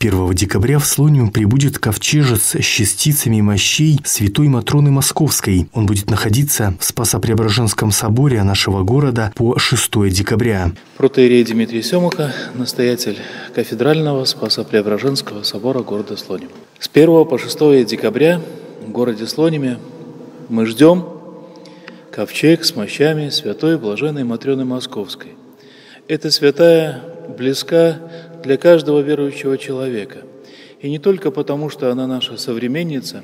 1 декабря в Слониум прибудет ковчежец с частицами мощей святой Матроны Московской. Он будет находиться в Спасо-Преображенском соборе нашего города по 6 декабря. Протеерей Дмитрий Семуха, настоятель кафедрального Спасо-Преображенского собора города Слоним. С 1 по 6 декабря в городе Слониме мы ждем ковчег с мощами святой блаженной Матрены Московской. Эта святая близка для каждого верующего человека. И не только потому, что она наша современница,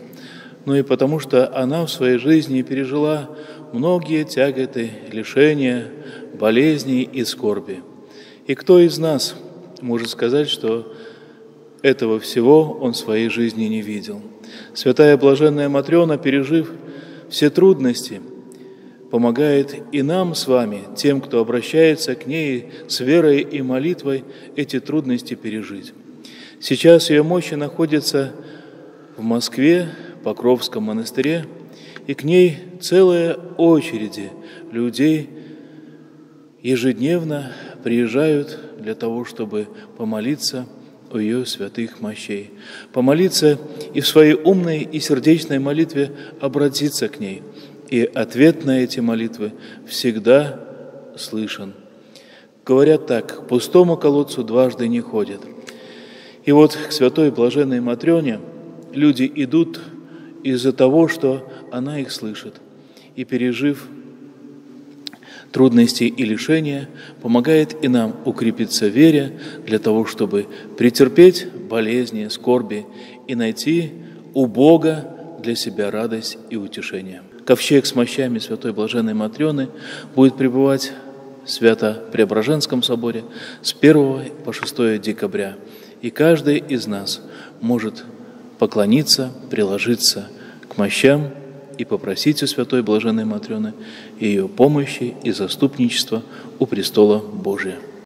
но и потому, что она в своей жизни пережила многие тяготы, лишения, болезни и скорби. И кто из нас может сказать, что этого всего он в своей жизни не видел? Святая Блаженная Матрена, пережив все трудности – помогает и нам с вами, тем, кто обращается к ней с верой и молитвой, эти трудности пережить. Сейчас ее мощи находятся в Москве, Покровском монастыре, и к ней целая очереди людей ежедневно приезжают для того, чтобы помолиться у ее святых мощей, помолиться и в своей умной и сердечной молитве обратиться к ней – и ответ на эти молитвы всегда слышен. Говорят так, к пустому колодцу дважды не ходят. И вот к святой блаженной Матрёне люди идут из-за того, что она их слышит. И пережив трудности и лишения, помогает и нам укрепиться в вере для того, чтобы претерпеть болезни, скорби и найти у Бога для себя радость и утешение ковчег с мощами Святой Блаженной Матрены будет пребывать в Свято-Преображенском соборе с 1 по 6 декабря. И каждый из нас может поклониться, приложиться к мощам и попросить у Святой Блаженной Матрены ее помощи и заступничества у престола Божия.